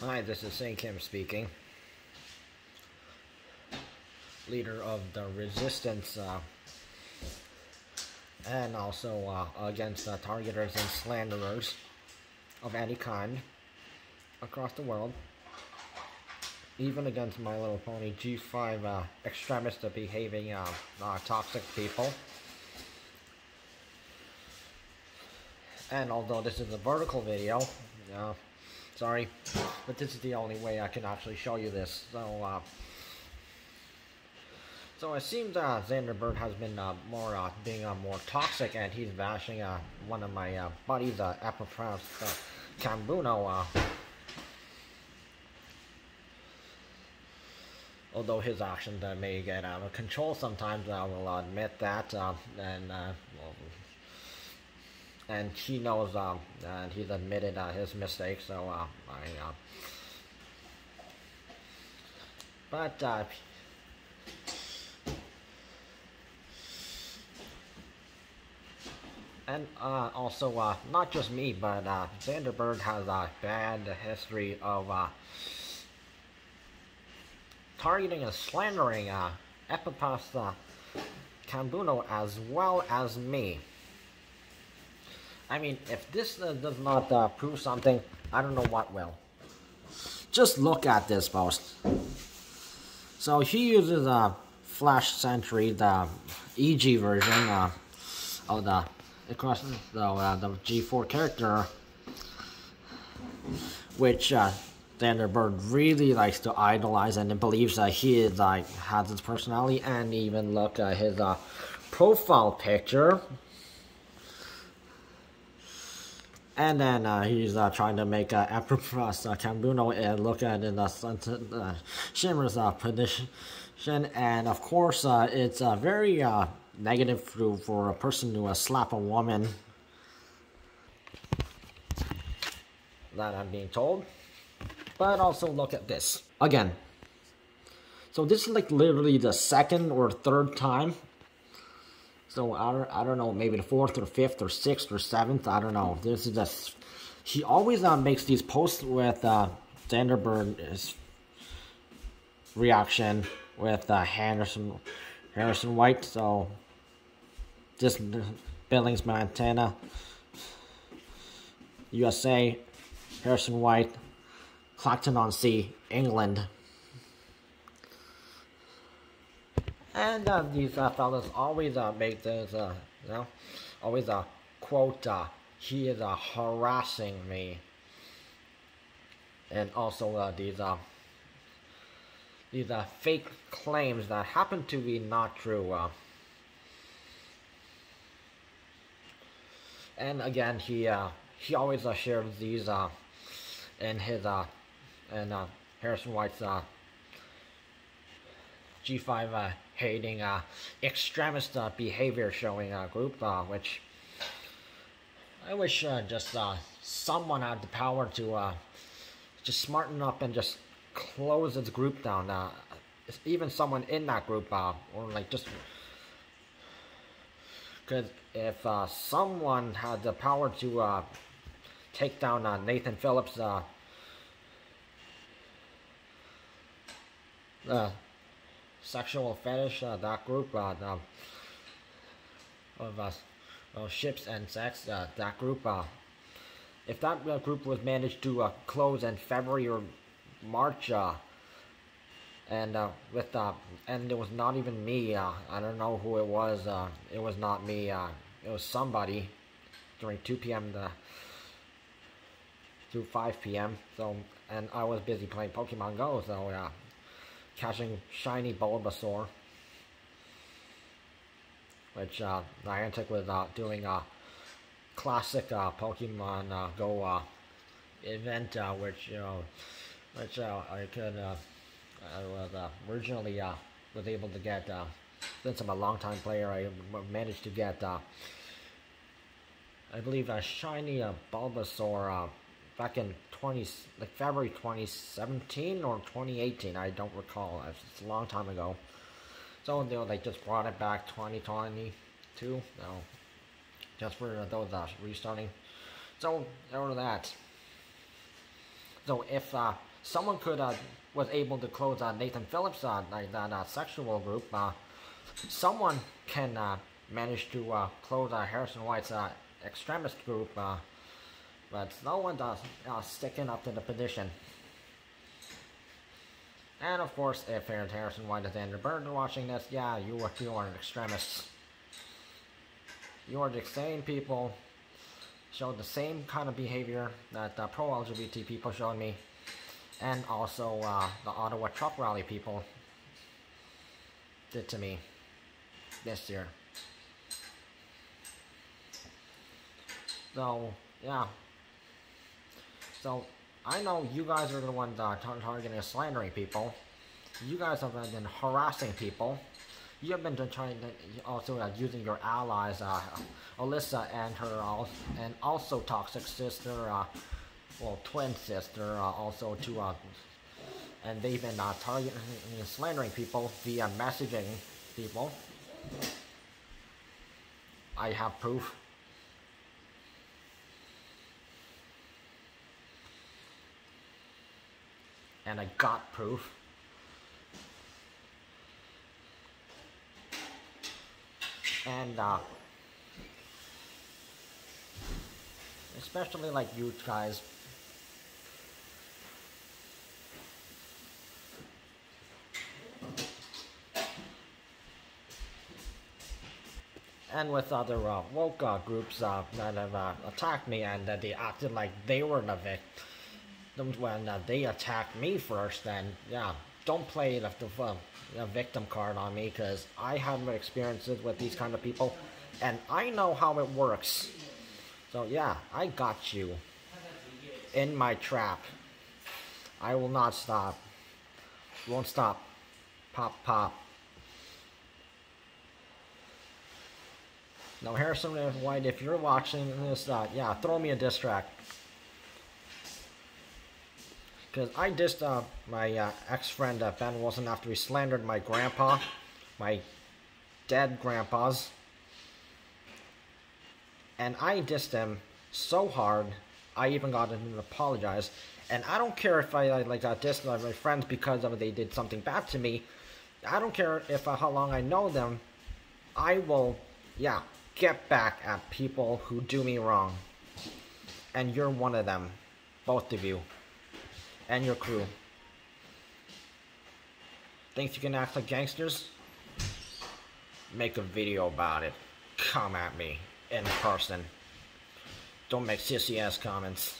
Hi, this is Sein Kim speaking. Leader of the resistance, uh, and also uh, against uh, targeters and slanderers of any kind across the world. Even against My Little Pony G5 uh, extremist behaving uh, uh, toxic people. And although this is a vertical video, sorry, but this is the only way I can actually show you this. So, uh, so it seems uh, Zander Bird has been uh, more uh, being uh, more toxic, and he's bashing uh, one of my uh, buddies, uh, Epaphras uh, Cambuno. Uh, although his actions uh, may get out of control sometimes, I will admit that, uh, and uh, well, and he knows, um, and he's admitted uh, his mistake. So uh, I, uh, but uh, and uh, also uh, not just me, but uh, Zander has a bad history of uh, targeting and slandering uh, Epaphras uh, Cambuno as well as me. I mean, if this uh, does not uh, prove something, I don't know what will. Just look at this post. So he uses a Flash Sentry, the EG version uh, of the across the, uh, the G4 character, which uh, Zander Bird really likes to idolize and believes that he like has his personality and even look at his uh, profile picture And then uh, he's uh, trying to make uh, Epaphras uh, Cambuno and look at in the uh, Shimmer's uh, position. And of course, uh, it's uh, very uh, negative for, for a person to uh, slap a woman. That I'm being told. But also look at this. Again. So this is like literally the second or third time so I don't, I don't know, maybe the fourth or fifth or sixth or seventh. I don't know. This is just he always uh, makes these posts with uh, Zander Bird's reaction with uh, Henderson Harrison White. So just Billings, Montana, USA, Harrison White, Clacton on Sea, England. And uh, these uh, fellas always uh, make this, uh, you know, always uh, quote, uh, he is uh, harassing me. And also uh, these, uh, these uh, fake claims that happen to be not true. Uh, and again, he uh, he always uh, shares these uh, in his uh, and uh, Harrison White's uh, G5 uh, hating uh, extremist uh, behavior showing uh, group, uh, which I wish uh, just someone had the power to just smarten up and just close its group down. Even someone in that group, or like just because if uh, someone had the power to uh, take down uh, Nathan Phillips, sexual fetish, uh, that group uh, the, of uh, ships and sex, that group, if that uh, group was managed to uh, close in February or March, uh, and with and it was not even me. I don't know who it was. It was not me. It was somebody during 2 p.m. to to 5 p.m. So and I was busy playing Pokemon Go. So yeah, catching shiny Bulbasaur. Which uh, Niantic was uh, doing a classic uh, Pokemon uh, Go uh, event, uh, which you know, which uh, I could, I was originally was able to get. Since I'm a long-time player, I managed to get. I believe a shiny Bulbasaur back in 20 like February 2017 or 2018 I don't recall. It's a long time ago. So they just brought it back 2022 no just for those uh, restarting. So over that. So if uh, someone could uh, was able to close uh, Nathan Phillips uh, that uh, sexual group, uh, someone can uh, manage to close Harrison White's extremist group, but no one does uh, sticking up to the position. And of course, if Aaron Harrison White is Andrew Burton watching this, yeah, you are, you are an extremist. You are the same people, show the same kind of behavior that uh, pro-LGBT people showed me, and also uh, the Ottawa truck rally people did to me this year. So, yeah. So, I know you guys are the ones uh, tar targeting and slandering people. You guys have been harassing people. You have been trying to also uh, using your allies, uh, Alyssa and her, uh, and also toxic sister, uh, well, twin sister, uh, also to, uh, and they've been uh, targeting and slandering people via messaging people. I have proof. And I got proof. And uh, especially like you guys. And with other uh, woke uh, groups uh, that have uh, attacked me and that they acted like they were the victim when uh, they attack me first, then yeah, don't play the, the, uh, victim card on me because I have experiences with these kind of people and I know how it works. So yeah, I got you in my trap. I will not stop. Won't stop. Pop, pop. Now, Harrison White, if you're watching this, uh, yeah, throw me a diss track. Because I dissed uh, my uh, ex-friend uh, Ben Wilson after he slandered my grandpa, my dead grandpa's. And I dissed him so hard, I even got him to apologize. And I don't care if I like got dissed my friends because of they did something bad to me. I don't care if uh, how long I know them. I will, yeah, get back at people who do me wrong. And you're one of them, both of you and your crew. Think you can act like gangsters? Make a video about it. Come at me in person. Don't make sissy ass comments.